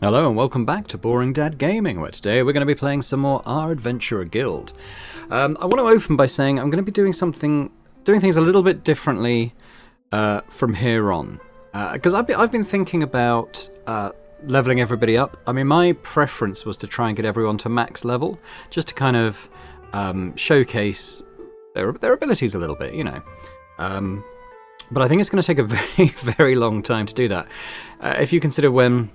Hello and welcome back to Boring Dad Gaming, where today we're going to be playing some more Our Adventurer Guild. Um, I want to open by saying I'm going to be doing something, doing things a little bit differently uh, from here on. Because uh, I've, been, I've been thinking about uh, leveling everybody up. I mean, my preference was to try and get everyone to max level, just to kind of um, showcase their, their abilities a little bit, you know. Um, but I think it's going to take a very, very long time to do that. Uh, if you consider when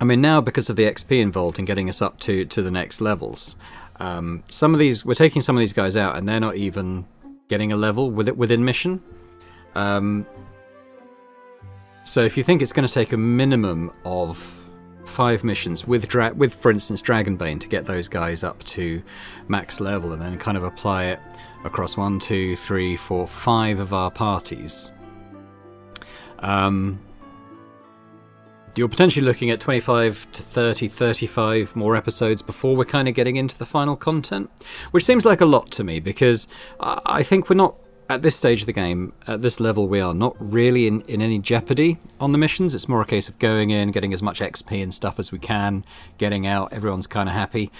I mean, now because of the XP involved in getting us up to, to the next levels, um, some of these we're taking some of these guys out, and they're not even getting a level with it within mission. Um, so if you think it's going to take a minimum of five missions with dra- with for instance Dragonbane to get those guys up to max level, and then kind of apply it across one, two, three, four, five of our parties. Um, you're potentially looking at 25 to 30, 35 more episodes before we're kind of getting into the final content, which seems like a lot to me because I think we're not at this stage of the game, at this level, we are not really in, in any jeopardy on the missions. It's more a case of going in, getting as much XP and stuff as we can, getting out, everyone's kind of happy.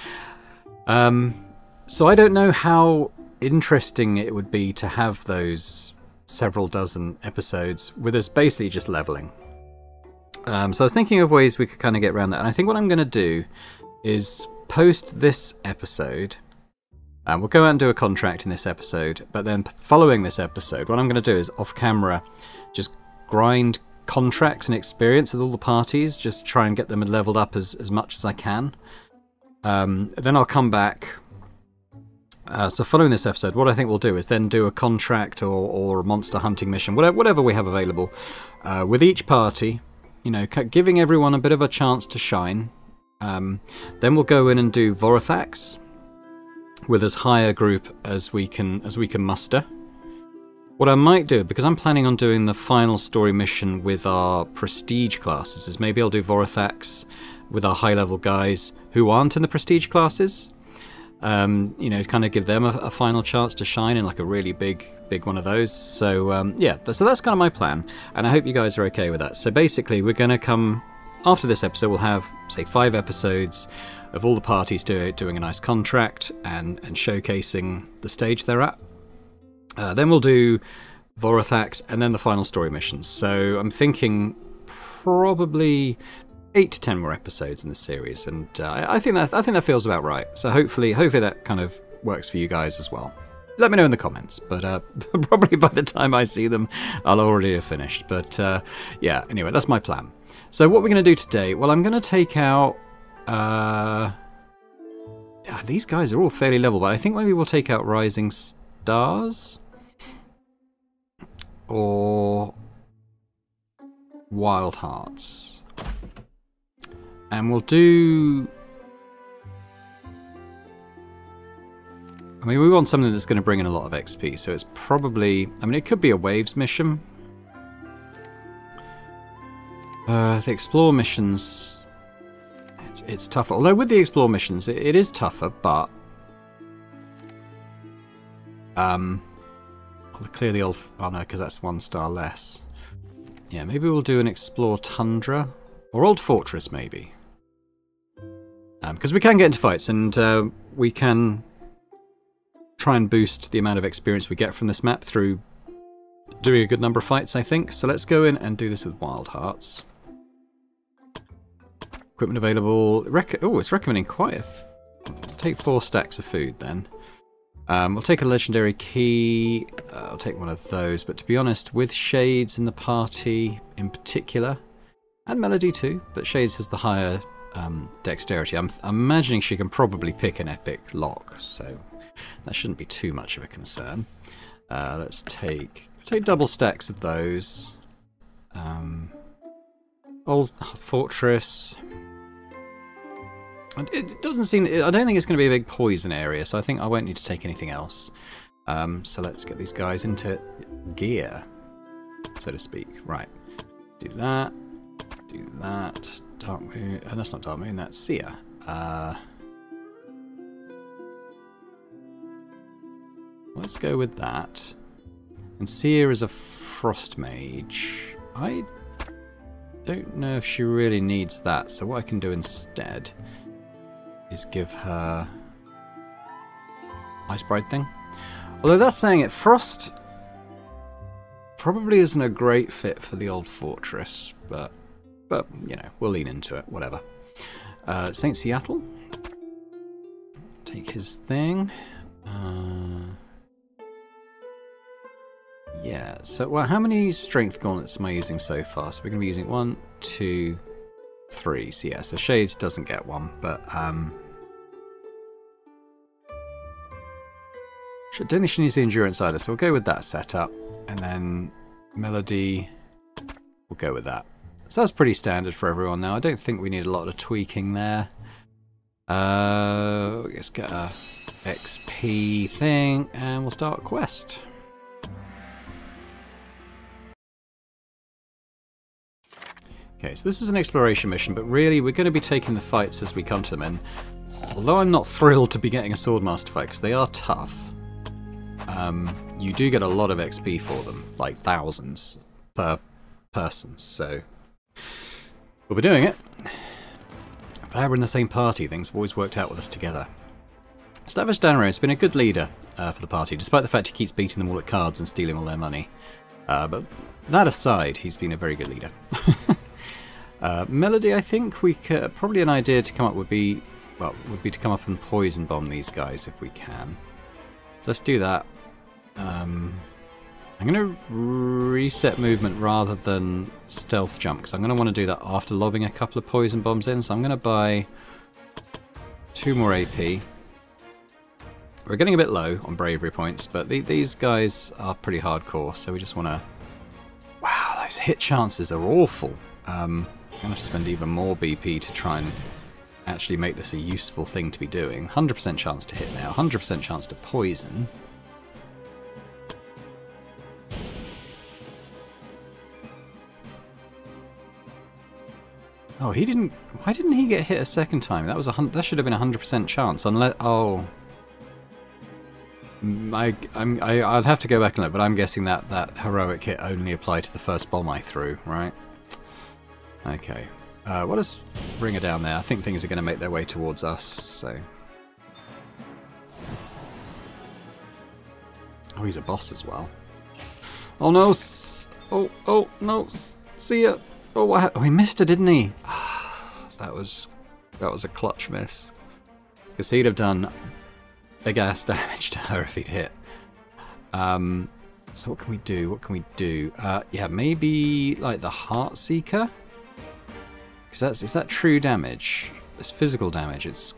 Um, so I don't know how interesting it would be to have those several dozen episodes with us basically just leveling. Um, so I was thinking of ways we could kind of get around that. And I think what I'm going to do is post this episode. And we'll go out and do a contract in this episode. But then following this episode, what I'm going to do is off camera just grind contracts and experience with all the parties. Just try and get them leveled up as, as much as I can. Um, then I'll come back. Uh, so following this episode, what I think we'll do is then do a contract or, or a monster hunting mission, whatever, whatever we have available, uh, with each party you know, giving everyone a bit of a chance to shine. Um, then we'll go in and do Vorothax with as high a group as we can as we can muster. What I might do, because I'm planning on doing the final story mission with our prestige classes, is maybe I'll do Vorothax with our high level guys who aren't in the prestige classes um, you know, kind of give them a, a, final chance to shine in like a really big, big one of those. So um, yeah, so that's kind of my plan, and I hope you guys are okay with that. So basically, we're going to come after this episode. We'll have say five episodes of all the parties do, doing a nice contract and and showcasing the stage they're at. Uh, then we'll do Vorothax and then the final story missions. So I'm thinking probably eight to ten more episodes in the series, and uh, I think that I think that feels about right. So hopefully, hopefully that kind of works for you guys as well. Let me know in the comments, but uh, probably by the time I see them, I'll already have finished. But uh, yeah, anyway, that's my plan. So what we're going to do today? Well, I'm going to take out. Uh, these guys are all fairly level, but I think maybe we'll take out Rising Stars or Wild Hearts. And we'll do... I mean, we want something that's going to bring in a lot of XP, so it's probably... I mean, it could be a Waves mission. Uh, the Explore missions... It's, it's tougher. Although with the Explore missions, it, it is tougher, but... Um... Clear the old... Oh no, because that's one star less. Yeah, maybe we'll do an Explore Tundra. Or Old Fortress, maybe. Because um, we can get into fights and uh, we can try and boost the amount of experience we get from this map through doing a good number of fights, I think. So let's go in and do this with Wild Hearts. Equipment available. Oh, it's recommending quite a... take four stacks of food then. Um, we'll take a legendary key. Uh, I'll take one of those. But to be honest, with Shades in the party in particular, and Melody too, but Shades has the higher um, dexterity. I'm, I'm, imagining she can probably pick an epic lock, so that shouldn't be too much of a concern. Uh, let's take take double stacks of those. Um, old fortress. It doesn't seem. I don't think it's going to be a big poison area, so I think I won't need to take anything else. Um, so let's get these guys into gear, so to speak. Right. Do that. Do that. Dark Moon. Uh, that's not Dark Moon, that's Seer. Uh, let's go with that. And Seer is a Frost Mage. I don't know if she really needs that, so what I can do instead is give her Ice Bride thing. Although that's saying it, Frost probably isn't a great fit for the old fortress, but but you know we'll lean into it. Whatever. Uh, Saint Seattle, take his thing. Uh, yeah. So well, how many strength gauntlets am I using so far? So we're going to be using one, two, three. So yeah. So Shades doesn't get one, but um. I don't think she needs the endurance either, so we'll go with that setup. And then melody, we'll go with that. So that's pretty standard for everyone now. I don't think we need a lot of tweaking there. Uh, let's get a XP thing, and we'll start quest. Okay, so this is an exploration mission, but really we're going to be taking the fights as we come to them. And although I'm not thrilled to be getting a Swordmaster fight, because they are tough, um, you do get a lot of XP for them, like thousands per person, so we'll be doing it. Glad we're in the same party, things have always worked out with us together. Stavish Danro has been a good leader uh, for the party, despite the fact he keeps beating them all at cards and stealing all their money. Uh, but that aside, he's been a very good leader. uh, Melody, I think we could, probably an idea to come up would be, well, would be to come up and poison bomb these guys if we can. So let's do that. Um, I'm going to reset movement rather than stealth jump because I'm going to want to do that after lobbing a couple of poison bombs in. So I'm going to buy two more AP. We're getting a bit low on bravery points, but the, these guys are pretty hardcore, so we just want to... Wow, those hit chances are awful. Um, I'm going to to spend even more BP to try and actually make this a useful thing to be doing. 100% chance to hit now, 100% chance to poison. Oh, he didn't... Why didn't he get hit a second time? That was a that should have been a 100% chance, unless... Oh... Mm, I, I'm, I, I'd have to go back and look, but I'm guessing that that heroic hit only applied to the first bomb I threw, right? Okay. Uh, well, let's bring her down there. I think things are going to make their way towards us, so... Oh, he's a boss as well. Oh no! Oh, oh, no! See ya! Oh, what? Oh, he missed it, didn't he? that was that was a clutch miss. Because he'd have done big ass damage to her if he'd hit. Um, so what can we do? What can we do? Uh, yeah, maybe like the Heart Seeker. Because that's is that true damage? It's physical damage. It's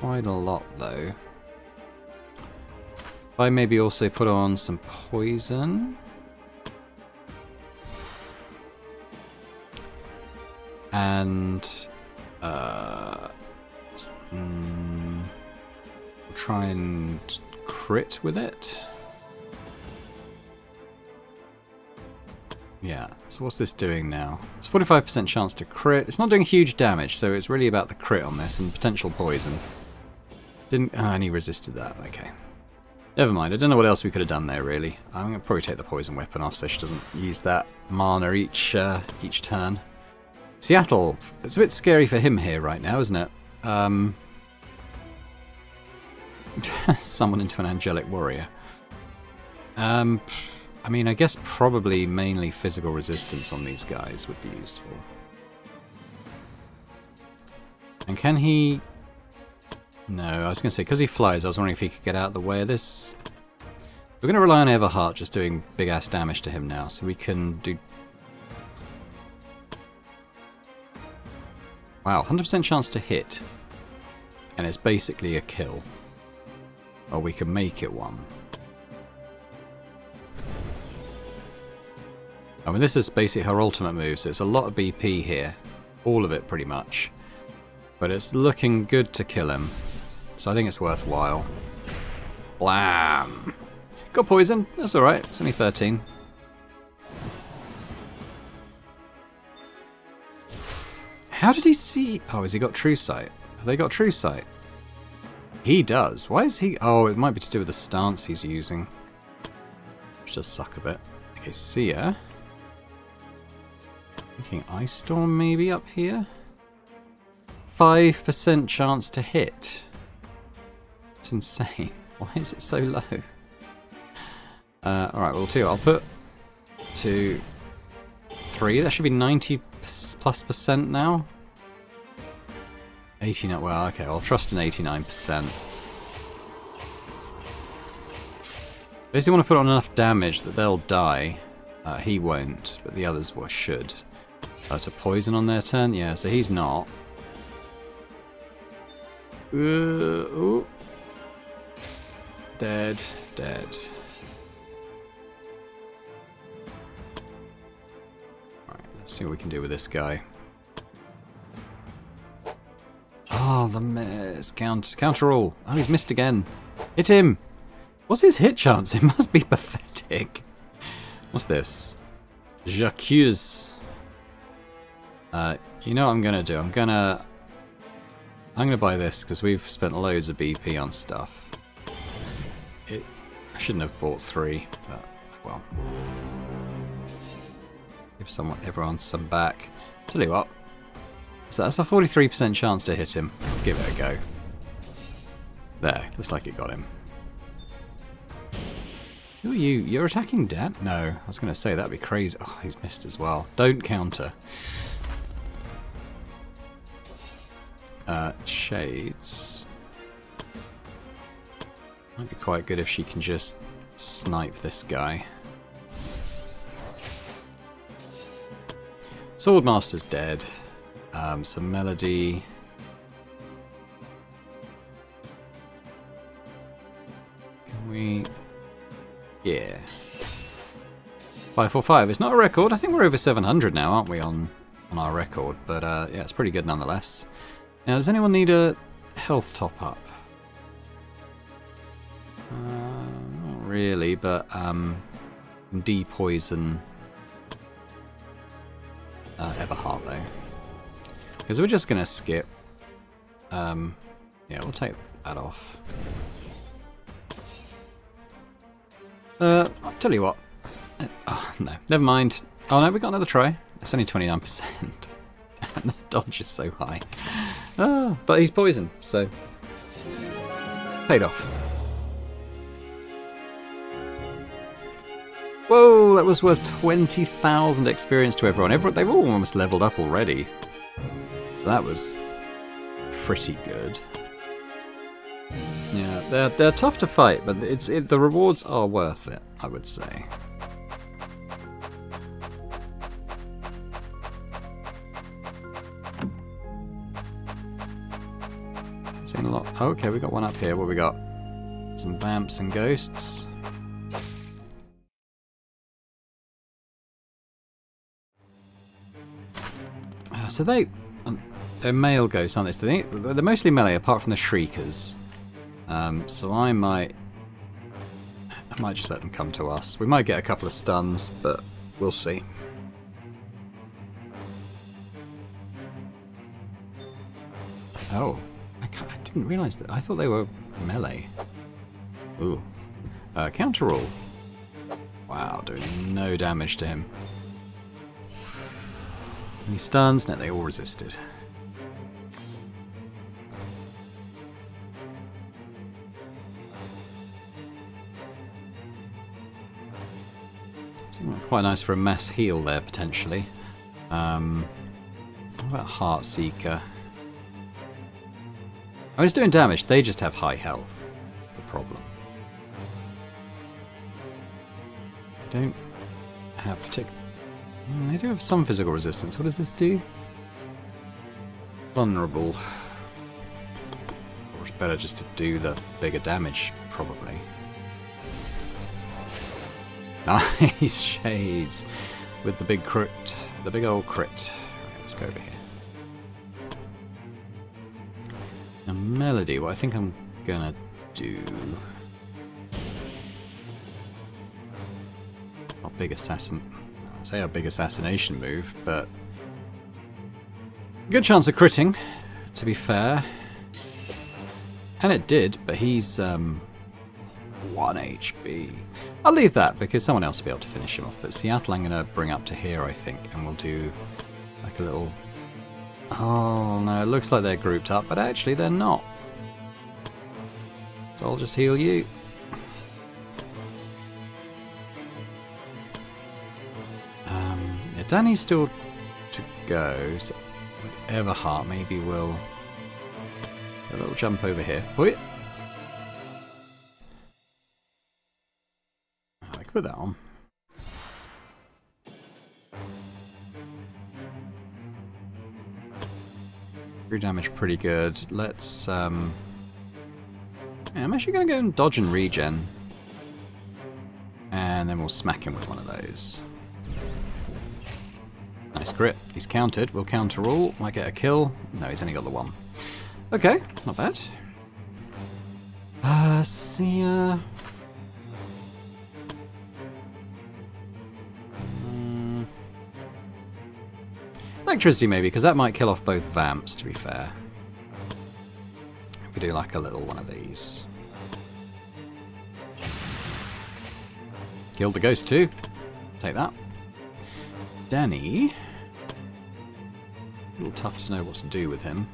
quite a lot though. I maybe also put on some poison. And uh, mm, try and crit with it. Yeah, so what's this doing now? It's 45% chance to crit. It's not doing huge damage, so it's really about the crit on this and potential poison. Didn't... Oh, and he resisted that. Okay. Never mind, I don't know what else we could have done there, really. I'm going to probably take the poison weapon off so she doesn't use that mana each, uh, each turn. Seattle. It's a bit scary for him here right now, isn't it? Um, someone into an angelic warrior. Um, I mean, I guess probably mainly physical resistance on these guys would be useful. And can he... No, I was going to say, because he flies, I was wondering if he could get out of the way of this. We're going to rely on Everheart just doing big-ass damage to him now, so we can do Wow, 100% chance to hit. And it's basically a kill. Or we can make it one. I mean, this is basically her ultimate move, so it's a lot of BP here. All of it, pretty much. But it's looking good to kill him. So I think it's worthwhile. Blam! Got poison. That's alright. It's only 13. How did he see? Oh, has he got true sight? Have they got true sight? He does. Why is he? Oh, it might be to do with the stance he's using. Which does suck a bit. Okay, see ya. Thinking Ice Storm maybe up here? 5% chance to hit. It's insane. Why is it so low? Uh, Alright, well, two. I'll put two, three. That should be 90 plus percent now. 89. Well, okay, I'll trust an 89%. Basically, want to put on enough damage that they'll die. Uh, he won't, but the others will, should. Uh, to poison on their turn? Yeah, so he's not. Uh, ooh. Dead, dead. See what we can do with this guy. Oh, the miss. Count, counter all. Oh, he's missed again. Hit him! What's his hit chance? It must be pathetic. What's this? J'accuse. Uh, you know what I'm gonna do? I'm gonna... I'm gonna buy this because we've spent loads of BP on stuff. It, I shouldn't have bought three, but well. Give someone, everyone some back. Tell you what, so that's a 43% chance to hit him. Give it a go. There, looks like it got him. Who are you? You're attacking Dan? No, I was going to say that'd be crazy. Oh, he's missed as well. Don't counter. Uh, Shades. Might be quite good if she can just snipe this guy. Swordmaster's dead. Um, some melody. Can we... Yeah. 545. It's not a record. I think we're over 700 now, aren't we, on, on our record? But uh, yeah, it's pretty good nonetheless. Now, does anyone need a health top-up? Uh, not really, but um, depoison uh, Everheart, though. Because we're just going to skip. Um, yeah, we'll take that off. Uh, I'll tell you what. Uh, oh, no, never mind. Oh no, we got another try. It's only 29%. and the dodge is so high. Oh, but he's poison, so... Paid off. Whoa, that was worth 20,000 experience to everyone. everyone. They've all almost leveled up already. That was pretty good. Yeah, they're they're tough to fight, but it's it, the rewards are worth it, I would say. Seen a lot. Okay, we got one up here. What we got? Some vamps and ghosts. So they they're male ghosts, aren't they? they're mostly melee, apart from the shriekers. Um, so I might, I might just let them come to us. We might get a couple of stuns, but we'll see. Oh, I, I didn't realise that. I thought they were melee. Ooh, uh, counter roll. Wow, doing no damage to him. Any stuns? No, they all resisted. Quite nice for a mass heal there, potentially. Um, what about Heartseeker? I mean, it's doing damage. They just have high health. That's the problem. They don't have particular... Mm, they do have some physical resistance. What does this do? Vulnerable. Or it's better just to do the bigger damage, probably. Nice shades with the big crit, the big old crit. Right, let's go over here. A melody. What I think I'm gonna do. Our big assassin. Say our big assassination move, but good chance of critting. To be fair, and it did, but he's um, 1 HP. I'll leave that because someone else will be able to finish him off. But Seattle I'm going to bring up to here, I think, and we'll do Like a little... Oh, no, it looks like they're grouped up, but actually they're not. So I'll just heal you. Danny's still to go, so with Everheart maybe we'll... A little jump over here. Wait. I can put that on. Three damage pretty good. Let's um yeah, I'm actually gonna go and dodge and regen. And then we'll smack him with one of those. Nice grip. He's countered. We'll counter all. Might get a kill. No, he's only got the one. Okay, not bad. Uh, see, uh... Mm. Electricity maybe, because that might kill off both vamps, to be fair. If we do like a little one of these. Killed the ghost too. Take that. Danny. A little tough to know what to do with him.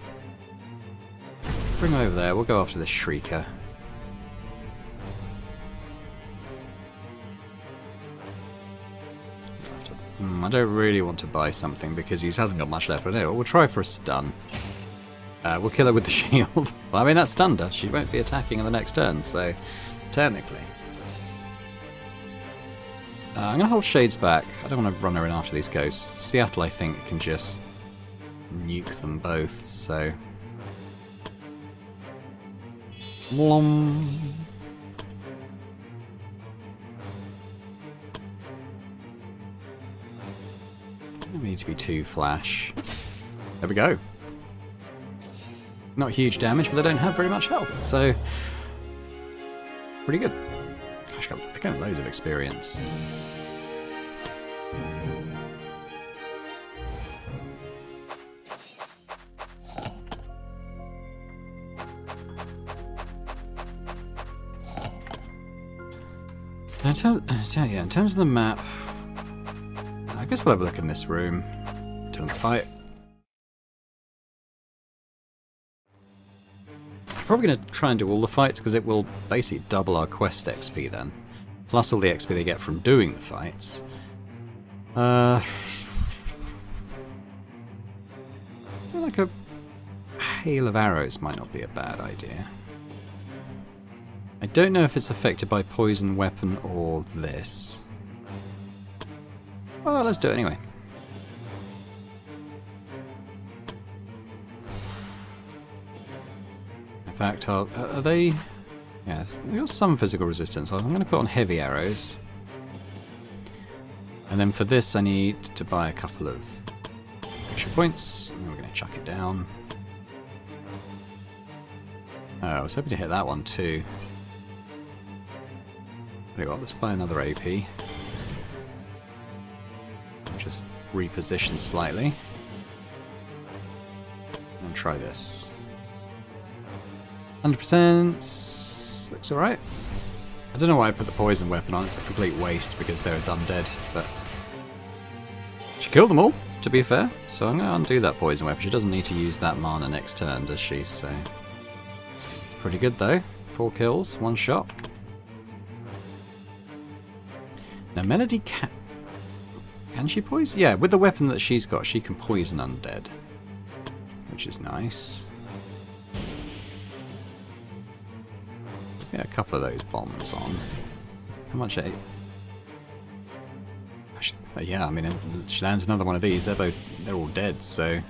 Bring him over there. We'll go after the Shrieker. Hmm, I don't really want to buy something because he hasn't got much left. But anyway, we'll try for a stun. Uh, we'll kill her with the shield. well, I mean, that's stunned her. She won't be attacking in the next turn, so technically. Uh, I'm going to hold Shades back. I don't want to run her in after these ghosts. Seattle, I think, can just nuke them both, so... Blom. We need to be two flash. There we go. Not huge damage, but they don't have very much health, so... Pretty good. Gosh, they're getting loads of experience. In, term, uh, yeah, in terms of the map, I guess we'll have a look in this room. Doing the fight. Probably going to try and do all the fights because it will basically double our quest XP then. Plus all the XP they get from doing the fights. Uh, like a hail of arrows might not be a bad idea. I don't know if it's affected by poison weapon or this. Well, let's do it anyway. In fact, I'll, uh, are they... Yes, they've got some physical resistance. I'm going to put on heavy arrows. And then for this I need to buy a couple of extra points. And we're going to chuck it down. Oh, I was hoping to hit that one too. What, let's buy another AP. Just reposition slightly. And try this. 100% looks alright. I don't know why I put the poison weapon on, it's a complete waste because they're done dead, but... She killed them all, to be fair, so I'm going to undo that poison weapon. She doesn't need to use that mana next turn, does she? So, Pretty good though. Four kills, one shot. Now Melody can... Can she poison? Yeah, with the weapon that she's got, she can poison undead. Which is nice. Get a couple of those bombs on. How much... A yeah, I mean, she lands another one of these, they're both... They're all dead, so...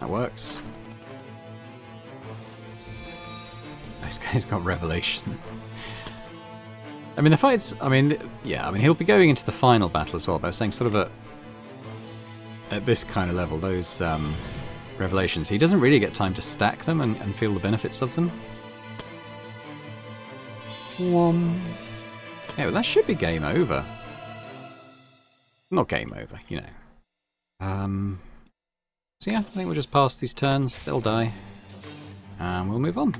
That works. This guy's got Revelation. I mean, the fights, I mean, yeah, I mean, he'll be going into the final battle as well, but I was saying sort of at, at this kind of level, those um, revelations, he doesn't really get time to stack them and, and feel the benefits of them. One. Yeah, well, that should be game over. Not game over, you know. Um, so yeah, I think we'll just pass these turns, they'll die, and we'll move on.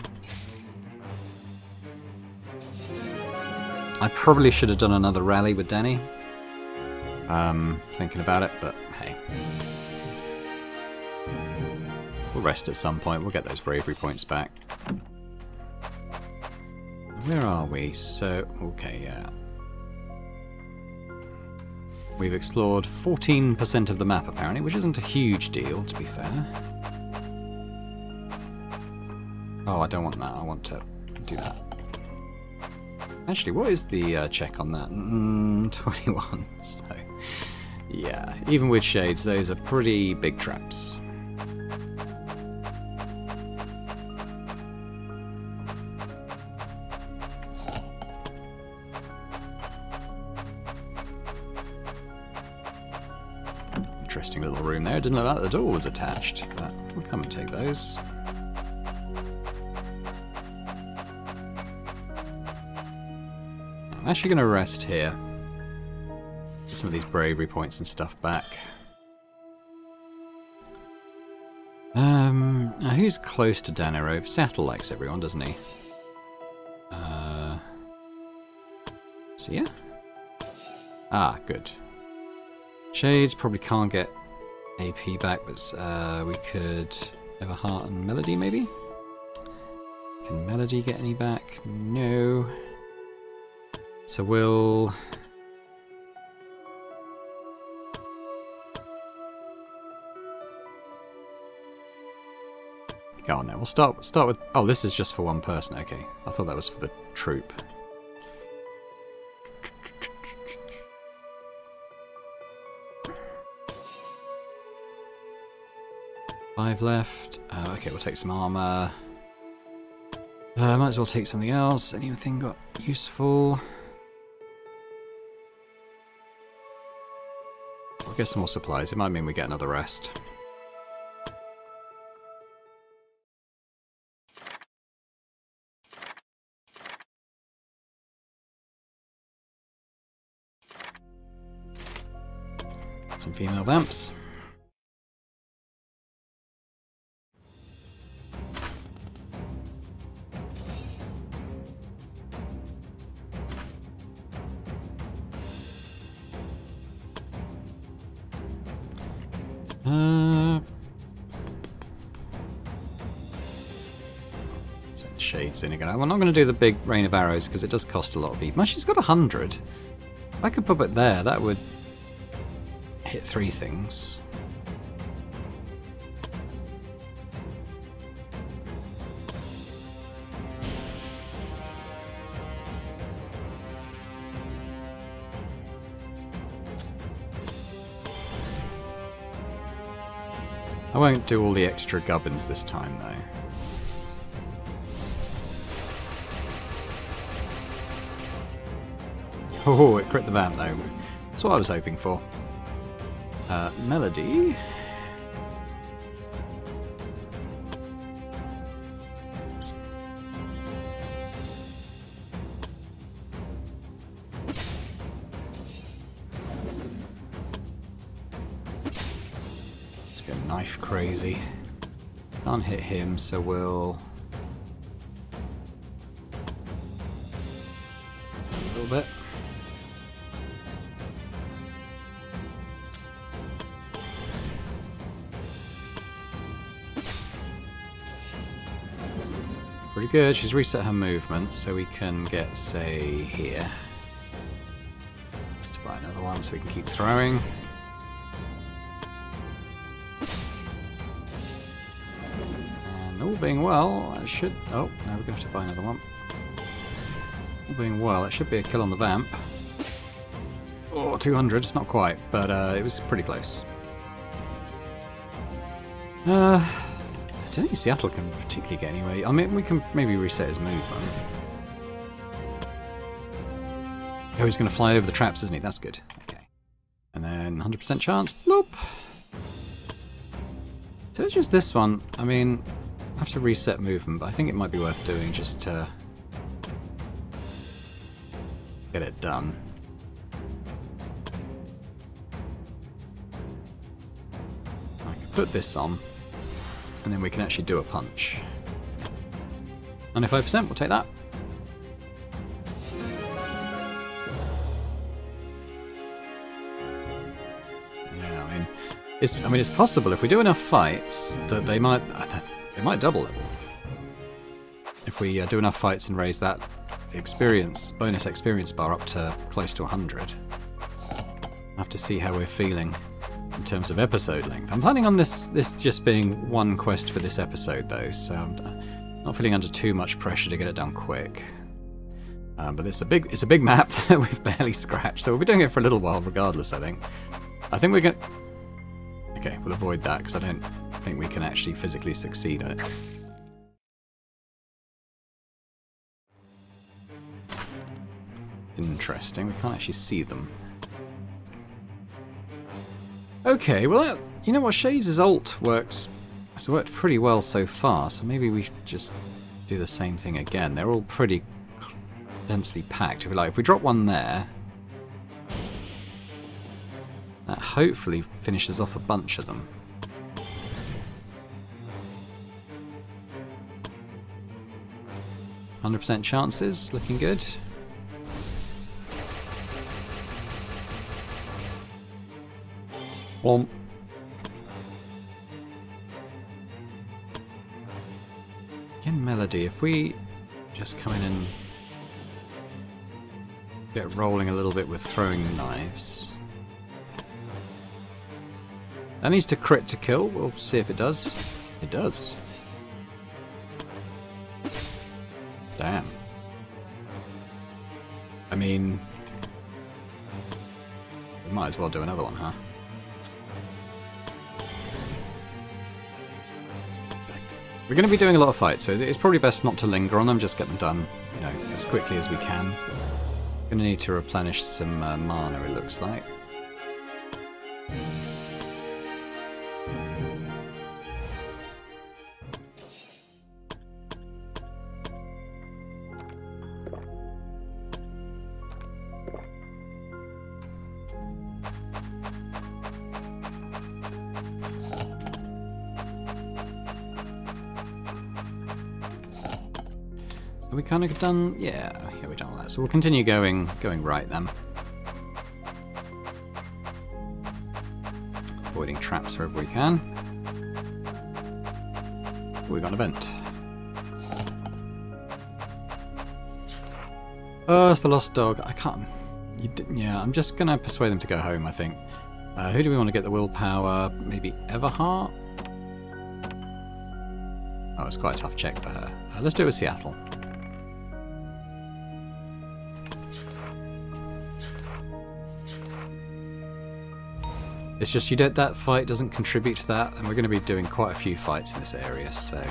I probably should have done another rally with Danny. Um, thinking about it, but hey. We'll rest at some point. We'll get those bravery points back. Where are we? So, okay, yeah. We've explored 14% of the map apparently, which isn't a huge deal, to be fair. Oh, I don't want that. I want to do that. Actually, what is the uh, check on that? Mm, 21. So, yeah, even with shades, those are pretty big traps. Interesting little room there. Didn't look that the door was attached, but we'll come and take those. I'm actually going to rest here. Get some of these bravery points and stuff back. Um, now who's close to Danarope? Seattle likes everyone, doesn't he? Uh, see ya? Ah, good. Shades probably can't get AP back, but uh, we could have a heart and melody maybe? Can melody get any back? No. So we'll... Go on there. We'll start start with... Oh, this is just for one person. Okay. I thought that was for the troop. Five left. Uh, okay, we'll take some armor. Uh, might as well take something else. Anything got useful? Get some more supplies. It might mean we get another rest. Some female vamps. Do the big rain of arrows because it does cost a lot of BP. She's got a hundred. If I could put it there, that would hit three things. I won't do all the extra gubbins this time, though. Oh, it crit the vamp, though. That's what I was hoping for. Uh, Melody... crazy. Can't hit him, so we'll... good. She's reset her movement, so we can get, say, here. To buy another one so we can keep throwing. And all being well, I should... Oh, now we're going to have to buy another one. All being well, it should be a kill on the vamp. Oh, 200, it's not quite, but uh, it was pretty close. Uh, I don't think Seattle can particularly get anyway. I mean, we can maybe reset his movement. Oh, he's going to fly over the traps, isn't he? That's good. Okay. And then 100% chance. Bloop. So it's just this one. I mean, I have to reset movement, but I think it might be worth doing just to get it done. I can put this on, and then we can actually do a punch. 95%, we'll take that. Yeah, I mean, It's, I mean, it's possible if we do enough fights that they might they might double level. If we uh, do enough fights and raise that experience bonus experience bar up to close to 100. I'll have to see how we're feeling in terms of episode length. I'm planning on this this just being one quest for this episode though, so I'm not feeling under too much pressure to get it done quick. Um, but it's a big it's a big map that we've barely scratched, so we'll be doing it for a little while regardless. I think. I think we're to Okay, we'll avoid that because I don't think we can actually physically succeed at it. Interesting, we can't actually see them. Okay, well, that, you know what? Shades' ult works. It's worked pretty well so far, so maybe we should just do the same thing again. They're all pretty densely packed. If we like, if we drop one there, that hopefully finishes off a bunch of them. Hundred percent chances, looking good. Well, again, melody. If we just come in and get rolling a little bit with throwing the knives. That needs to crit to kill. We'll see if it does. It does. Damn. I mean... We might as well do another one, huh? We're going to be doing a lot of fights, so it's probably best not to linger on them, just get them done, you know, as quickly as we can. Going to need to replenish some uh, mana, it looks like. We kind of done? Yeah, yeah, we've done all that. So we'll continue going, going right then. Avoiding traps wherever we can. We got an event. Oh, it's the lost dog. I can't. yeah, I'm just gonna persuade them to go home. I think. Uh, who do we want to get the willpower? Maybe Everheart. Oh, it's quite a tough check for her. Uh, let's do it with Seattle. It's just you don't, that fight doesn't contribute to that, and we're going to be doing quite a few fights in this area, so...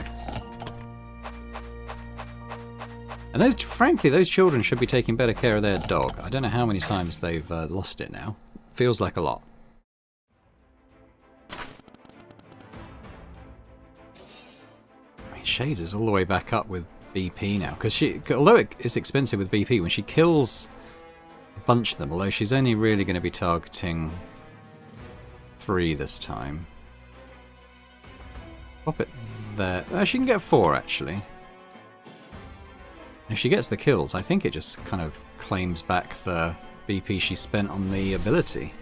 And those, frankly, those children should be taking better care of their dog. I don't know how many times they've uh, lost it now. Feels like a lot. I mean, Shades is all the way back up with BP now, because she, although it is expensive with BP, when she kills a bunch of them, although she's only really going to be targeting three this time. Pop it there. Uh, she can get four, actually. If she gets the kills, I think it just kind of claims back the BP she spent on the ability.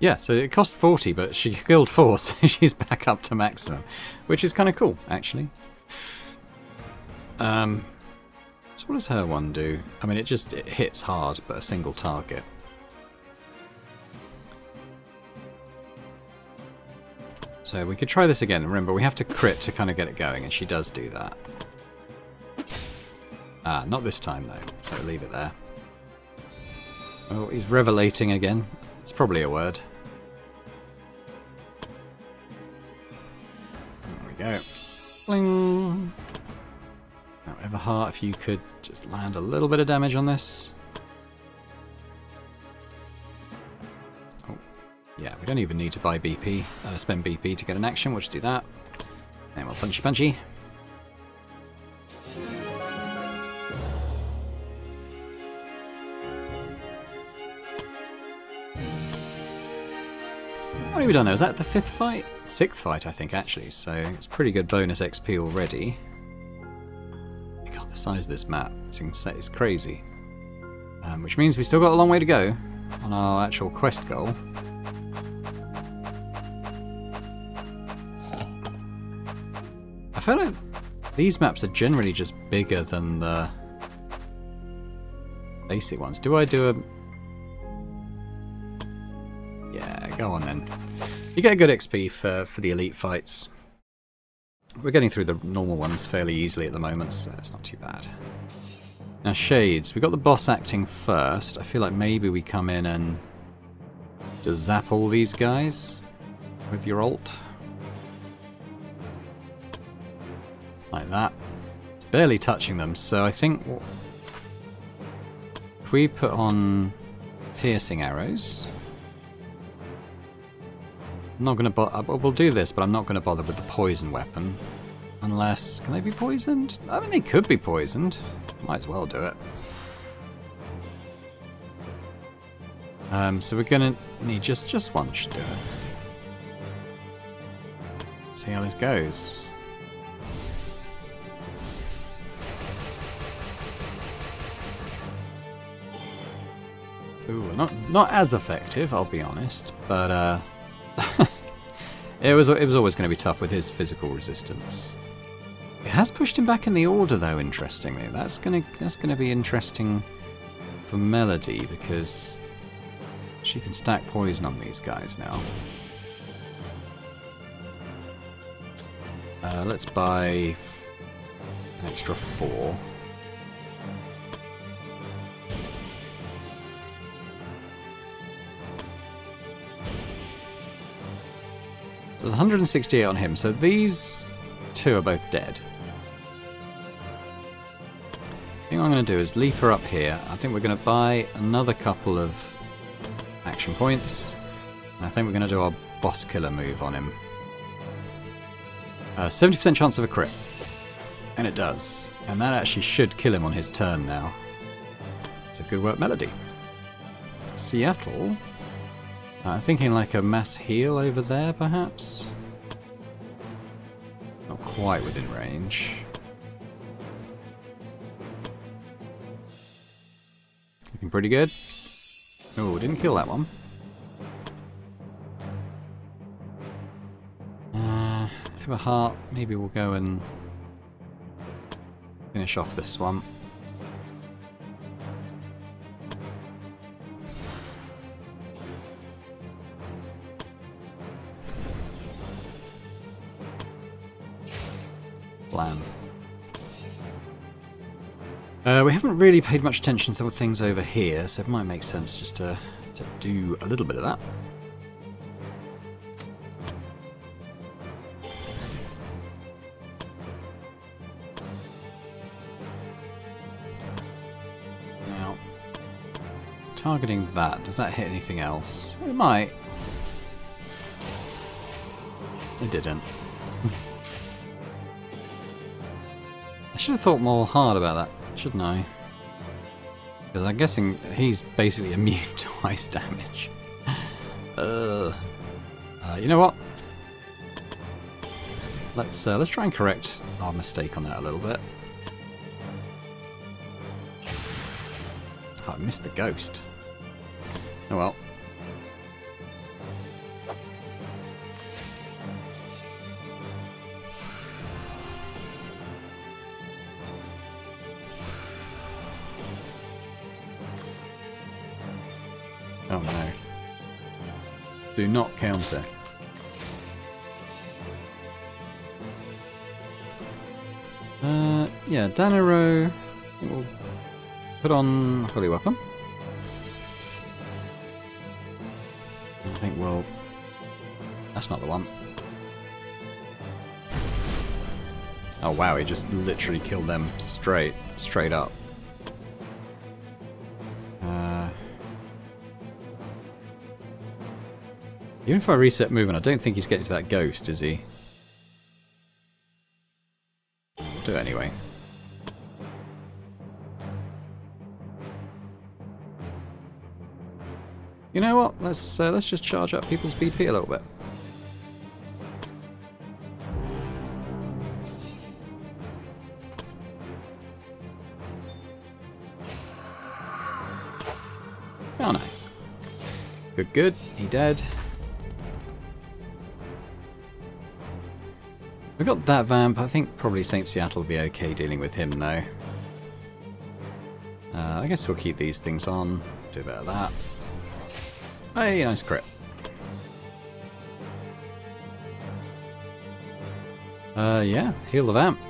Yeah, so it cost 40, but she killed 4, so she's back up to maximum. Which is kind of cool, actually. Um, so what does her one do? I mean, it just it hits hard, but a single target. So we could try this again. Remember, we have to crit to kind of get it going, and she does do that. Ah, not this time, though, so leave it there. Oh, he's revelating again. It's probably a word. There we go. Bling! Now, Everheart, if you could just land a little bit of damage on this. Oh, yeah, we don't even need to buy BP, uh, spend BP to get an action. We'll just do that. Then we'll punchy punchy. What have we done now? Is that the fifth fight? Sixth fight, I think, actually. So it's pretty good bonus XP already. Size of this map, it's, insane. it's crazy. Um, which means we've still got a long way to go on our actual quest goal. I feel like these maps are generally just bigger than the basic ones. Do I do a... Yeah, go on then. You get a good XP for, for the elite fights. We're getting through the normal ones fairly easily at the moment, so it's not too bad. Now Shades, we got the boss acting first. I feel like maybe we come in and just zap all these guys with your ult. Like that. It's barely touching them, so I think if we put on piercing arrows, I'm not going to bother. Uh, we'll do this, but I'm not going to bother with the poison weapon. Unless... Can they be poisoned? I mean, they could be poisoned. Might as well do it. Um, so we're to need just, just one should do it. See how this goes. Ooh, not not as effective, I'll be honest, but uh, it was it was always going to be tough with his physical resistance. It has pushed him back in the order, though. Interestingly, that's gonna that's gonna be interesting for Melody because she can stack poison on these guys now. Uh, let's buy an extra four. So there's 168 on him, so these two are both dead. Think I'm going to do is leap her up here. I think we're going to buy another couple of action points. And I think we're going to do our boss killer move on him. 70% uh, chance of a crit. And it does. And that actually should kill him on his turn now. It's a good work melody. Seattle I'm thinking like a mass heal over there, perhaps? Not quite within range. Looking pretty good. Oh, didn't kill that one. Uh, Everheart, maybe we'll go and finish off this one. Uh, we haven't really paid much attention to things over here, so it might make sense just to, to do a little bit of that. Now, targeting that, does that hit anything else? It might. It didn't. I should have thought more hard about that shouldn't I? Because I'm guessing he's basically immune to ice damage. uh, uh, you know what? Let's uh, let's try and correct our mistake on that a little bit. Oh, I missed the ghost. Oh well. Do not counter. Uh, yeah, Danaro. We'll put on Holy Weapon. I think we'll... That's not the one. Oh wow, he just literally killed them straight, straight up. Even if I reset movement, I don't think he's getting to that ghost, is he? We'll do it anyway. You know what? Let's uh, let's just charge up people's BP a little bit. Oh, nice. Good, good, he dead. We got that vamp. I think probably St. Seattle will be okay dealing with him though. Uh, I guess we'll keep these things on. Do a bit of that. Hey, nice crit. Uh, yeah, heal the vamp.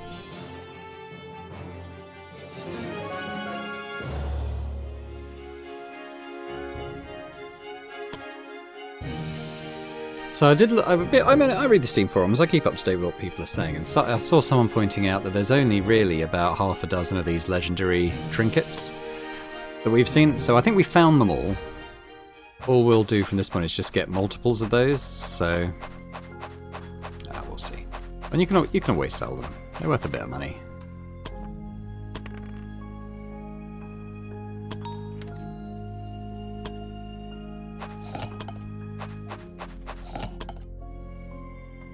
So I did. I, I mean, I read the Steam forums. I keep up to date with what people are saying, and so, I saw someone pointing out that there's only really about half a dozen of these legendary trinkets that we've seen. So I think we found them all. All we'll do from this point is just get multiples of those. So uh, we'll see. And you can you can always sell them. They're worth a bit of money.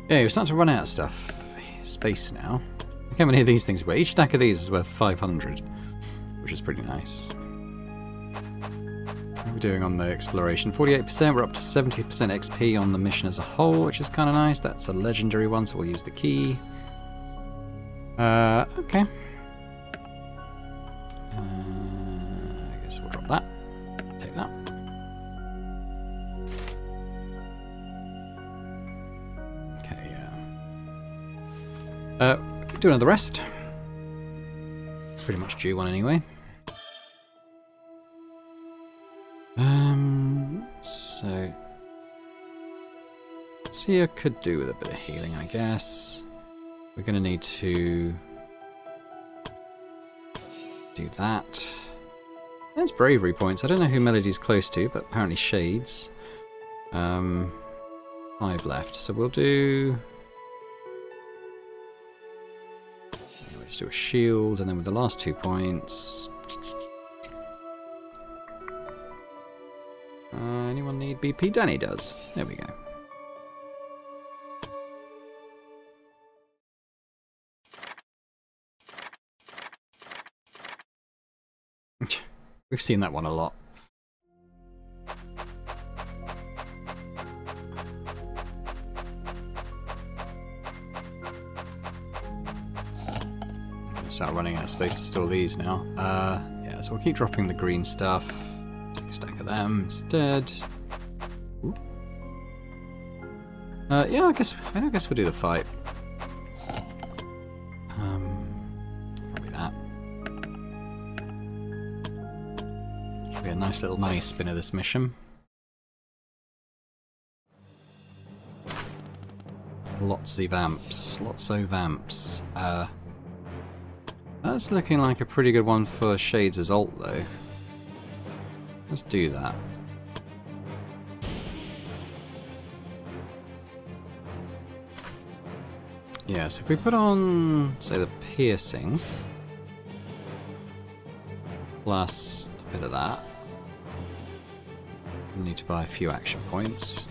Yeah, we're starting to run out of stuff. Space now. How many of these things were. Each stack of these is worth 500, which is pretty nice. How are we doing on the exploration? 48%, we're up to 70% XP on the mission as a whole, which is kind of nice. That's a legendary one, so we'll use the key. Uh, okay. Do another rest. Pretty much due one anyway. Um, so... I could do with a bit of healing, I guess. We're going to need to do that. There's bravery points. I don't know who Melody's close to, but apparently Shades. Um, five left, so we'll do. Just do a shield, and then with the last two points. Uh, anyone need BP? Danny does. There we go. We've seen that one a lot. Start running out of space to store these now. Uh, yeah, so we'll keep dropping the green stuff. Take a stack of them instead. Uh, yeah, I guess I, I guess we'll do the fight. Um, probably that. Should be a nice little money spinner this mission. Lots of vamps, lots of vamps. Uh, that's looking like a pretty good one for Shades' ult though. Let's do that. Yeah, so if we put on, say, the piercing, plus a bit of that, we need to buy a few action points.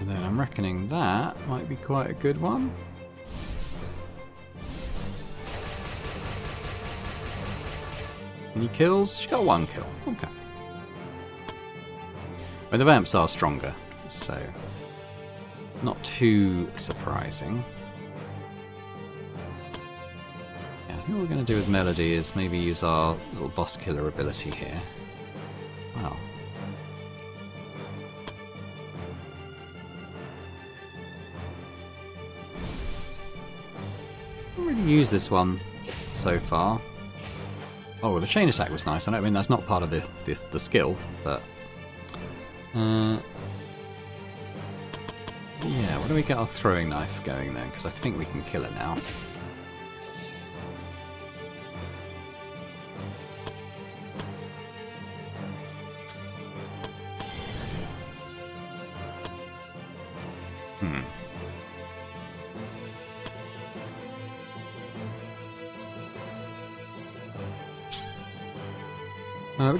And then I'm reckoning that might be quite a good one. Any kills? She got one kill. Okay. But the vamps are stronger, so not too surprising. Yeah, I think what we're going to do with Melody is maybe use our little boss killer ability here. Wow. I haven't really used this one so far. Oh, the chain attack was nice. I, I mean, that's not part of the, the, the skill, but... Uh, yeah, why don't we get our throwing knife going then? Because I think we can kill it now.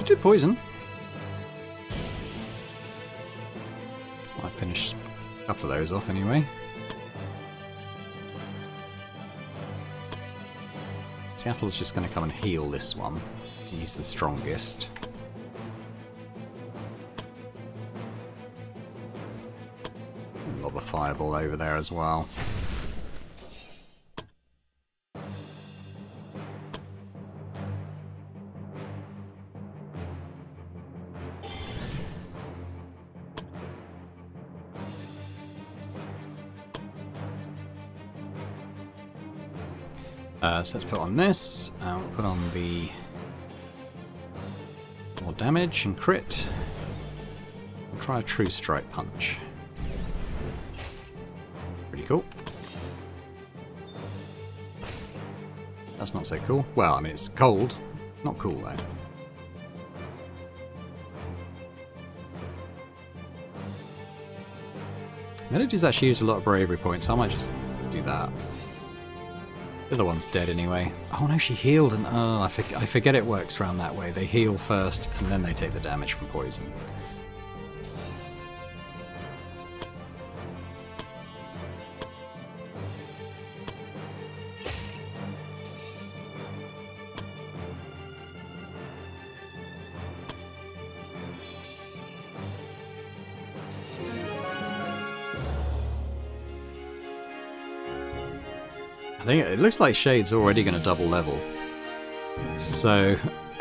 do poison. I finish a couple of those off anyway. Seattle's just going to come and heal this one. He's the strongest. Lob a fireball over there as well. Uh, so let's put on this, and we'll put on the more damage and crit. We'll try a true strike punch. Pretty cool. That's not so cool. Well, I mean, it's cold. Not cool, though. Melody's actually used a lot of bravery points, so I might just do that. The other one's dead anyway. Oh no, she healed and oh, I, for I forget it works around that way. They heal first and then they take the damage from poison. Looks like Shade's already going to double level. So...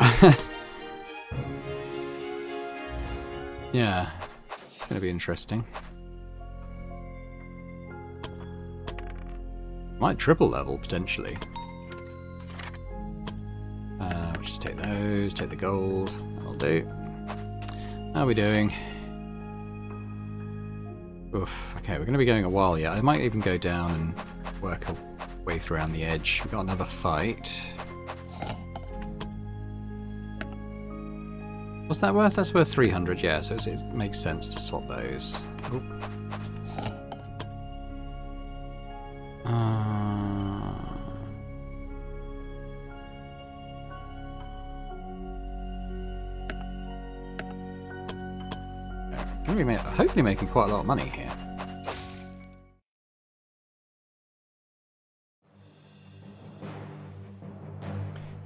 yeah, it's going to be interesting. Might triple level, potentially. Uh, we'll just take those, take the gold. That'll do. How are we doing? Oof, okay, we're going to be going a while yet. I might even go down and work a way through around the edge. We've got another fight. What's that worth? That's worth 300, yeah, so it makes sense to swap those. Oop. Uh... Hopefully making quite a lot of money here.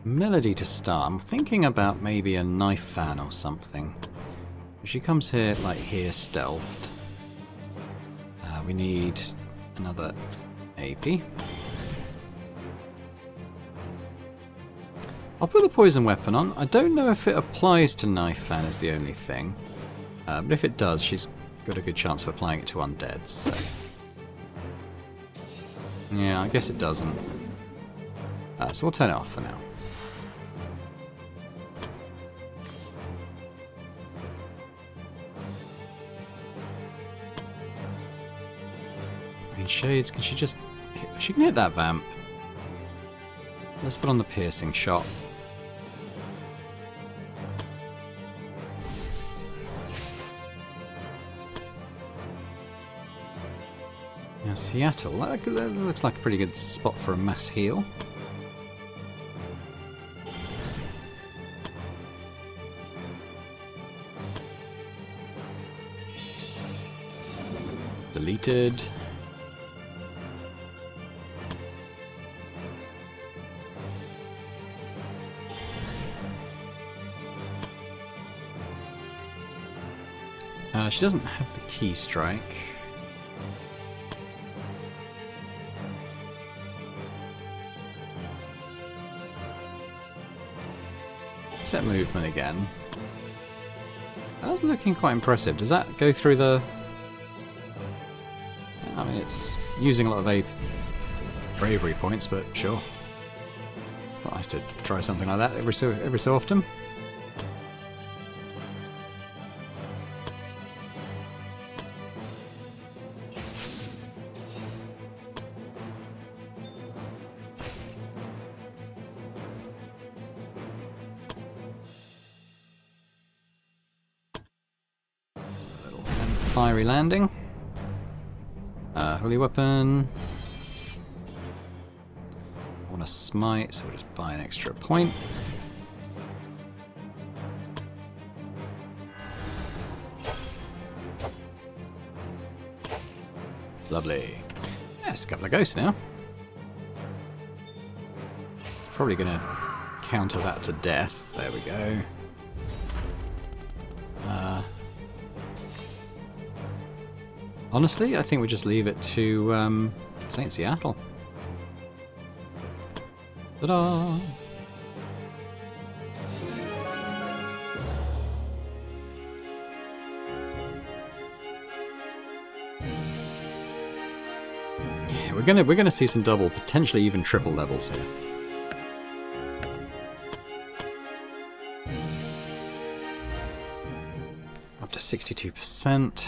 Melody to start. I'm thinking about maybe a knife fan or something. She comes here, like here, stealthed. Uh, we need another AP. I'll put the poison weapon on. I don't know if it applies to knife fan is the only thing. Uh, but if it does, she's got a good chance of applying it to undead. So. Yeah, I guess it doesn't. Uh, so we'll turn it off for now. Shades, can she just... She can hit that vamp. Let's put on the piercing shot. Now Seattle, that, looks like a pretty good spot for a mass heal. Deleted. Uh, she doesn't have the key strike. Set movement again. That was looking quite impressive. Does that go through the... I mean, it's using a lot of a bravery points, but sure. Nice to try something like that every so every so often. Landing. Uh, holy weapon. I want to smite, so we'll just buy an extra point. Lovely. Yes, a couple of ghosts now. Probably going to counter that to death. There we go. Honestly, I think we just leave it to um, St. Seattle. Ta-da! Yeah, we're gonna we're gonna see some double, potentially even triple levels here. Up to sixty-two percent.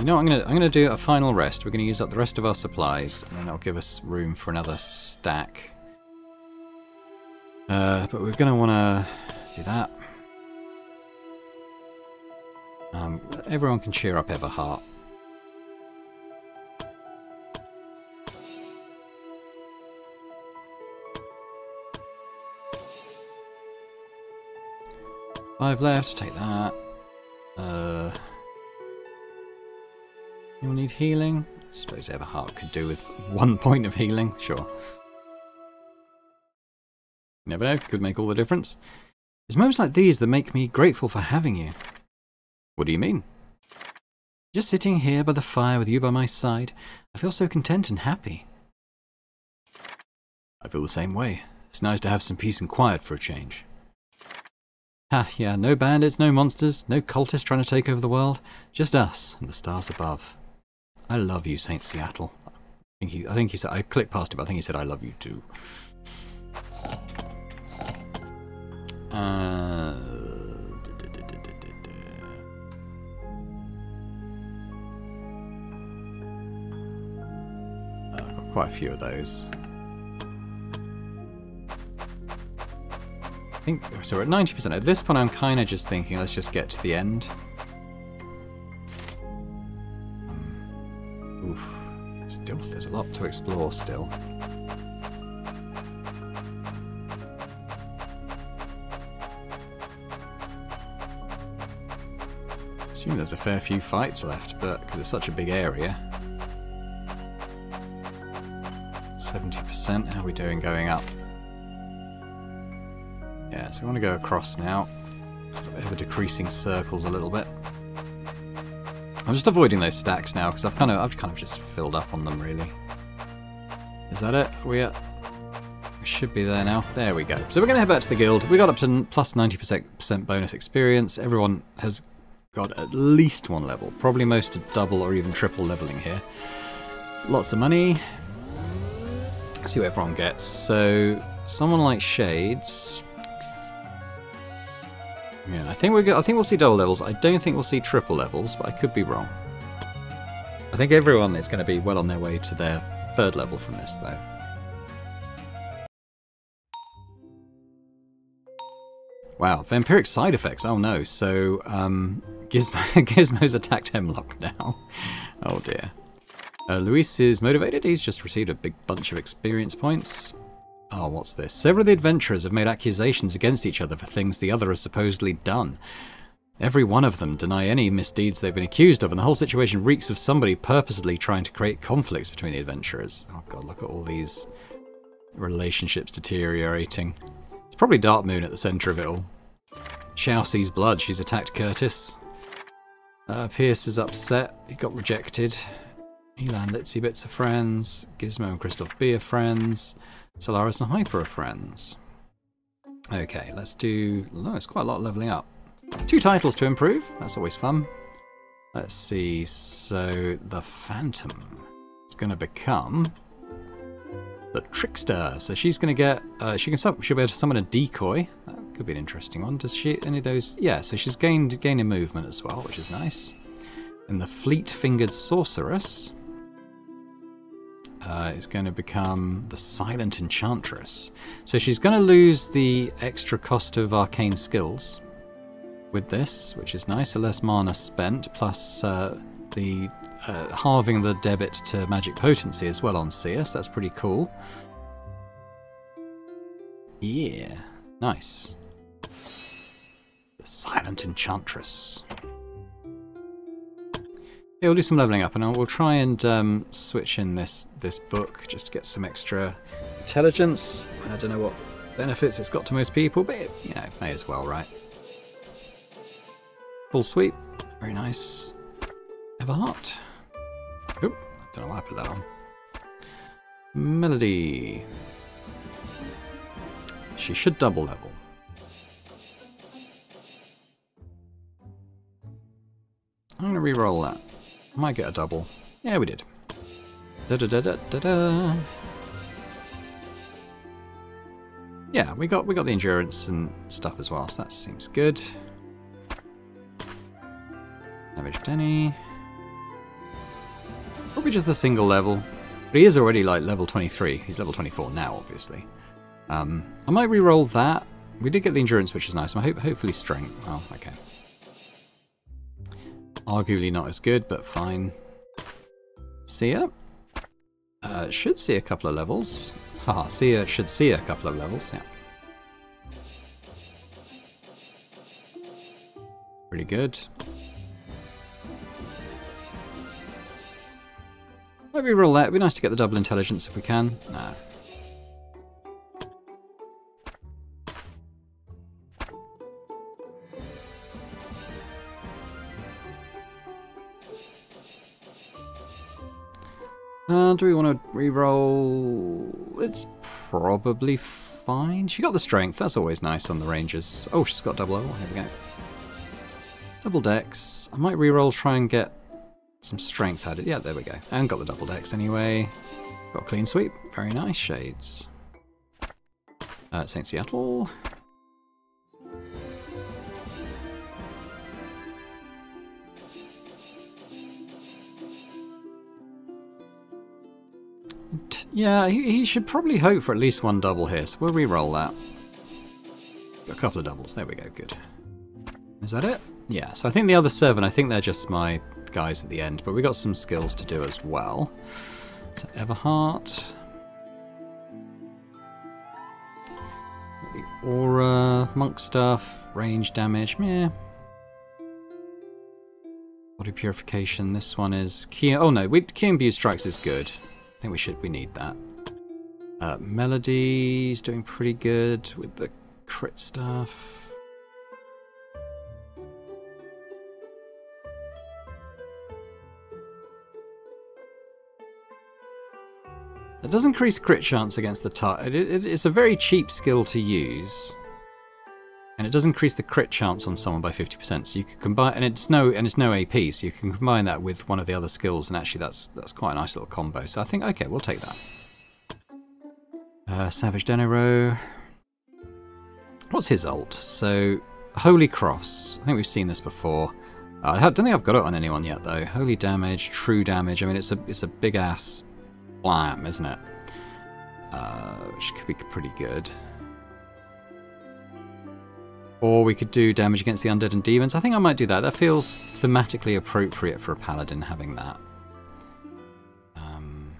You know, I'm gonna I'm gonna do a final rest. We're gonna use up the rest of our supplies, and then it'll give us room for another stack. Uh, but we're gonna want to do that. Um, everyone can cheer up Everheart. Five left, take that. You'll need healing? I suppose Everheart could do with one point of healing, sure. Never know, could make all the difference. It's moments like these that make me grateful for having you. What do you mean? Just sitting here by the fire with you by my side, I feel so content and happy. I feel the same way. It's nice to have some peace and quiet for a change. Ha, yeah, no bandits, no monsters, no cultists trying to take over the world. Just us and the stars above. I love you, Saint Seattle. I think he, I think he said, I clicked past it, but I think he said, I love you too. Uh, I've got quite a few of those. I think, so we're at 90%. At this point, I'm kind of just thinking, let's just get to the end. Still, there's a lot to explore still. Assume there's a fair few fights left, but because it's such a big area. 70%, how are we doing going up? Yeah, so we want to go across now. Sort of ever decreasing circles a little bit. I'm just avoiding those stacks now because I've kind of I've kind of just filled up on them really. Is that it? We should be there now. There we go. So we're going to head back to the guild. We got up to plus 90% bonus experience. Everyone has got at least one level, probably most to double or even triple leveling here. Lots of money. Let's see what everyone gets. So someone like Shades yeah, I think we're I think we'll see double levels. I don't think we'll see triple levels, but I could be wrong. I think everyone is going to be well on their way to their third level from this, though. Wow, vampiric side effects. Oh no. So, um, Gizmo, Gizmo's attacked Hemlock now. oh dear. Uh, Luis is motivated. He's just received a big bunch of experience points. Oh, what's this? Several of the adventurers have made accusations against each other for things the other has supposedly done. Every one of them deny any misdeeds they've been accused of, and the whole situation reeks of somebody purposely trying to create conflicts between the adventurers. Oh god, look at all these relationships deteriorating. It's probably Dark Moon at the centre of it all. Xiao sees blood, she's attacked Curtis. Uh, Pierce is upset, he got rejected. Elan, Litzy Bits are friends. Gizmo and Christoph B are friends. Solaris and Hyper are friends. Okay, let's do... Oh, it's quite a lot of leveling up. Two titles to improve. That's always fun. Let's see. So, the Phantom is going to become the Trickster. So she's going to get... Uh, she can she'll be able to summon a decoy. That could be an interesting one. Does she... Any of those... Yeah, so she's gained gaining movement as well, which is nice. And the Fleet-Fingered Sorceress uh, is going to become the Silent Enchantress. So she's going to lose the extra cost of arcane skills with this, which is nice. A less mana spent, plus uh, the uh, halving the debit to magic potency as well on CS. That's pretty cool. Yeah, nice. The Silent Enchantress. Yeah, we'll do some leveling up, and I'll, we'll try and um, switch in this this book just to get some extra intelligence. I don't know what benefits it's got to most people, but it, you know, may as well, right? Full sweep. Very nice. Everheart. Oop, I don't know why I put that on. Melody. She should double level. I'm gonna re-roll that. Might get a double. Yeah, we did. Da da da da da da. Yeah, we got we got the endurance and stuff as well, so that seems good. Savage Denny. Probably just the single level. But he is already like level 23. He's level 24 now, obviously. Um, I might re-roll that. We did get the endurance, which is nice. I hope, hopefully strength. Oh, okay. Arguably not as good, but fine. See ya. Uh, should see a couple of levels. Haha, see ya, should see a couple of levels, yeah. Pretty good. Might roll that? It'd be nice to get the double intelligence if we can. Nah. Uh, do we want to re-roll? It's probably fine. She got the strength. That's always nice on the rangers. Oh, she's got double level. Here we go. Double dex. I might re-roll, try and get some strength added. Yeah, there we go. And got the double dex anyway. Got clean sweep. Very nice, Shades. Uh, St. Seattle. Yeah, he, he, should probably hope for at least one double here, so we'll re-roll that. Got a couple of doubles, there we go, good. Is that it? Yeah, so I think the other seven, I think they're just my guys at the end, but we got some skills to do as well. So Everheart. The aura, monk stuff, range damage, meh. Body purification, this one is key. Oh no, we, key strikes is good. I think we should, we need that. Uh, Melody's doing pretty good with the crit stuff. It does increase crit chance against the target. It, it, it's a very cheap skill to use. And it does increase the crit chance on someone by 50%. So you can combine, and it's no, and it's no AP, so you can combine that with one of the other skills, and actually that's that's quite a nice little combo. So I think, okay, we'll take that. Uh, Savage Deniro. What's his ult? So, Holy Cross. I think we've seen this before. Uh, I don't think I've got it on anyone yet, though. Holy damage, true damage. I mean, it's a it's a big ass blam, isn't it? Uh, which could be pretty good. Or we could do damage against the undead and demons. I think I might do that. That feels thematically appropriate for a paladin having that. Um,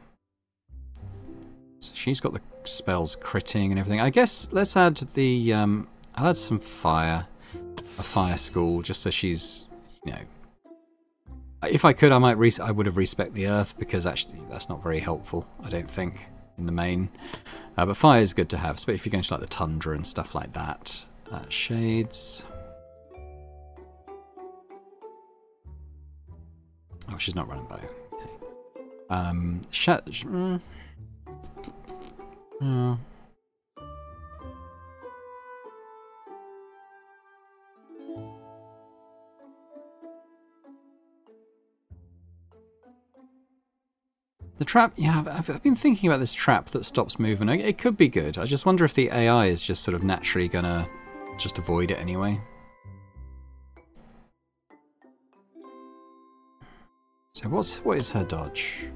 so she's got the spells critting and everything. I guess let's add the... Um, I'll add some fire. A fire school, just so she's, you know... If I could, I might I would have respect the earth, because actually that's not very helpful, I don't think, in the main. Uh, but fire is good to have, especially if you're going to like the tundra and stuff like that. Uh, shades. Oh, she's not running by. Okay. Um, sh mm, mm. The trap, yeah, I've, I've, been thinking about this trap that stops movement. It could be good. I just wonder if the AI is just sort of naturally gonna just avoid it anyway. So what's what is her dodge?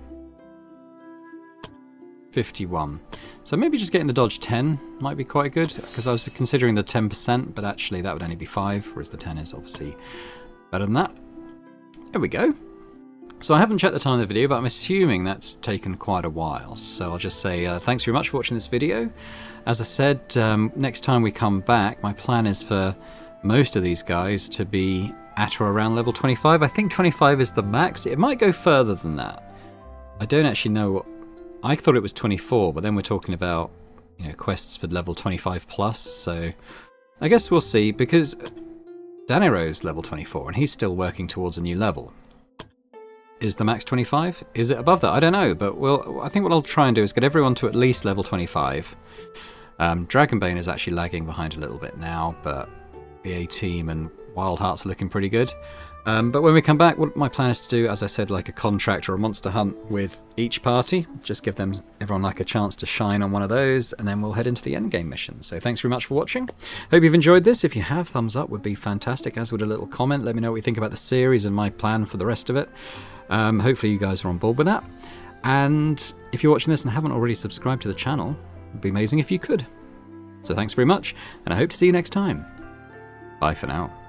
51. So maybe just getting the dodge 10 might be quite good, because I was considering the 10%, but actually that would only be 5, whereas the 10 is obviously better than that. There we go. So I haven't checked the time of the video, but I'm assuming that's taken quite a while. So I'll just say uh, thanks very much for watching this video. As I said, um, next time we come back, my plan is for most of these guys to be at or around level 25. I think 25 is the max. It might go further than that. I don't actually know what... I thought it was 24, but then we're talking about you know quests for level 25 plus, so I guess we'll see, because Danero's level 24, and he's still working towards a new level. Is the max 25? Is it above that? I don't know, but we'll, I think what I'll try and do is get everyone to at least level 25. Um, Dragonbane is actually lagging behind a little bit now, but the A-Team and Wild Hearts are looking pretty good. Um, but when we come back, what my plan is to do, as I said, like a contract or a monster hunt with each party. Just give them everyone like a chance to shine on one of those, and then we'll head into the endgame mission. So thanks very much for watching. Hope you've enjoyed this. If you have, thumbs up would be fantastic, as would a little comment. Let me know what you think about the series and my plan for the rest of it. Um, hopefully you guys are on board with that. And if you're watching this and haven't already subscribed to the channel, it'd be amazing if you could. So thanks very much, and I hope to see you next time. Bye for now.